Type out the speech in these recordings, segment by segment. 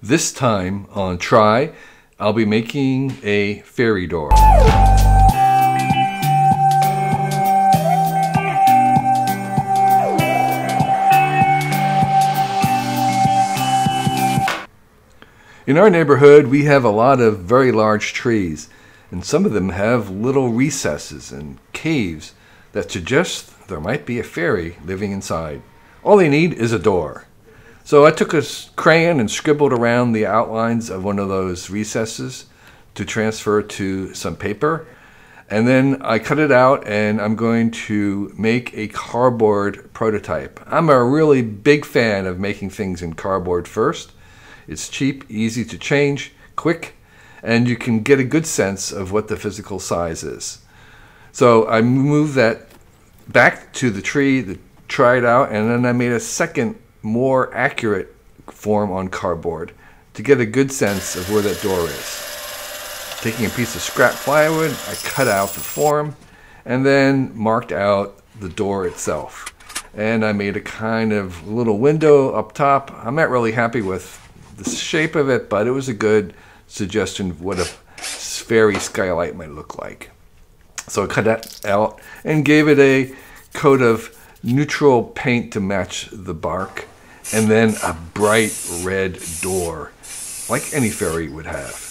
This time on Try, I'll be making a fairy door. In our neighborhood, we have a lot of very large trees, and some of them have little recesses and caves that suggest there might be a fairy living inside. All they need is a door. So I took a crayon and scribbled around the outlines of one of those recesses to transfer to some paper. And then I cut it out and I'm going to make a cardboard prototype. I'm a really big fan of making things in cardboard first. It's cheap, easy to change, quick, and you can get a good sense of what the physical size is. So I moved that back to the tree to try it out, and then I made a second more accurate form on cardboard to get a good sense of where that door is. Taking a piece of scrap plywood, I cut out the form and then marked out the door itself. And I made a kind of little window up top. I'm not really happy with the shape of it, but it was a good suggestion of what a fairy skylight might look like. So I cut that out and gave it a coat of neutral paint to match the bark, and then a bright red door, like any fairy would have.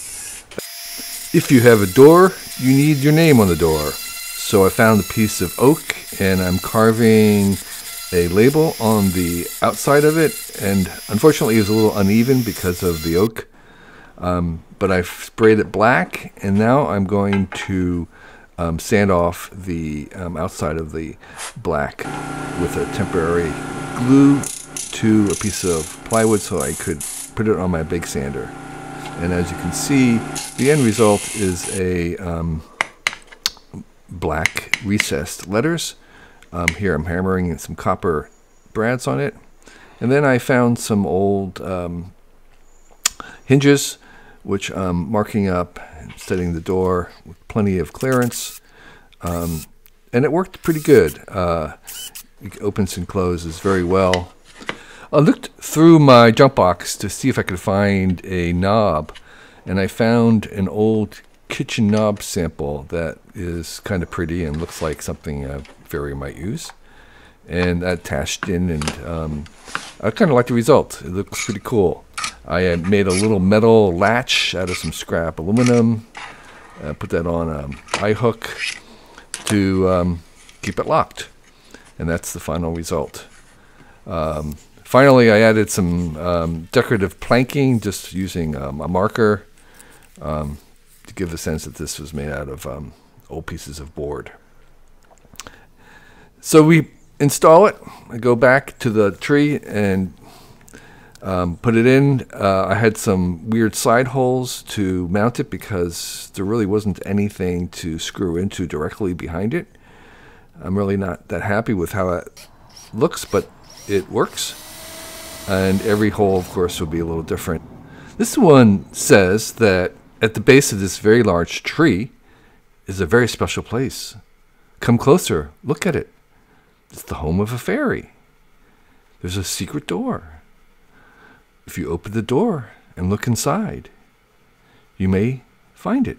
If you have a door, you need your name on the door. So I found a piece of oak and I'm carving a label on the outside of it. And unfortunately, it was a little uneven because of the oak. Um, but I've sprayed it black and now I'm going to um, sand off the um, outside of the black with a temporary glue to a piece of plywood so I could put it on my big sander. And as you can see, the end result is a um, black recessed letters. Um, here I'm hammering some copper brads on it. And then I found some old um, hinges, which I'm marking up and setting the door with plenty of clearance. Um, and it worked pretty good. Uh, it opens and closes very well. I looked through my junk box to see if I could find a knob, and I found an old kitchen knob sample that is kind of pretty and looks like something a fairy might use. And I attached in, and um, I kind of like the result. It looks pretty cool. I made a little metal latch out of some scrap aluminum. I put that on an eye hook to um, keep it locked. And that's the final result. Um, finally, I added some um, decorative planking just using um, a marker um, to give a sense that this was made out of um, old pieces of board. So we install it. I go back to the tree and um, put it in. Uh, I had some weird side holes to mount it because there really wasn't anything to screw into directly behind it. I'm really not that happy with how it looks, but it works. And every hole, of course, will be a little different. This one says that at the base of this very large tree is a very special place. Come closer, look at it. It's the home of a fairy. There's a secret door. If you open the door and look inside, you may find it.